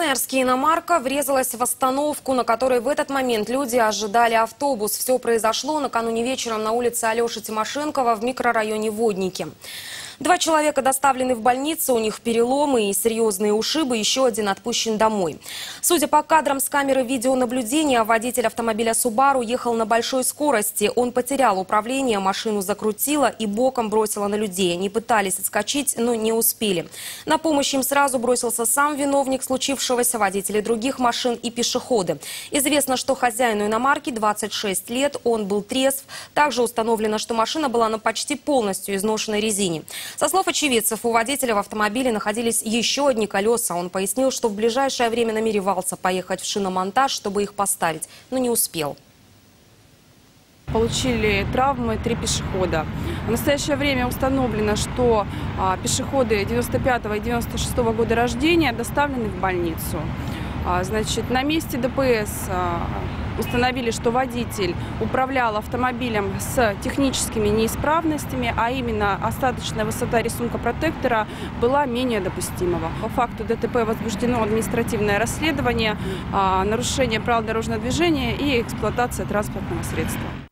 Красноярске иномарка врезалась в остановку, на которой в этот момент люди ожидали автобус. Все произошло накануне вечером на улице Алеши Тимошенкова в микрорайоне Водники. Два человека доставлены в больницу, у них переломы и серьезные ушибы, еще один отпущен домой. Судя по кадрам с камеры видеонаблюдения, водитель автомобиля «Субару» ехал на большой скорости. Он потерял управление, машину закрутило и боком бросило на людей. Они пытались отскочить, но не успели. На помощь им сразу бросился сам виновник случившегося, водители других машин и пешеходы. Известно, что хозяину иномарки 26 лет, он был трезв. Также установлено, что машина была на почти полностью изношенной резине. Со слов очевидцев, у водителя в автомобиле находились еще одни колеса. Он пояснил, что в ближайшее время намеревался поехать в шиномонтаж, чтобы их поставить, но не успел. Получили травмы три пешехода. В настоящее время установлено, что а, пешеходы 95 и 96 года рождения доставлены в больницу. А, Значит, на месте ДПС а, установили, что водитель управлял автомобилем с техническими неисправностями, а именно остаточная высота рисунка протектора была менее допустимого. По факту ДТП возбуждено административное расследование, а, нарушение правил дорожного движения и эксплуатация транспортного средства.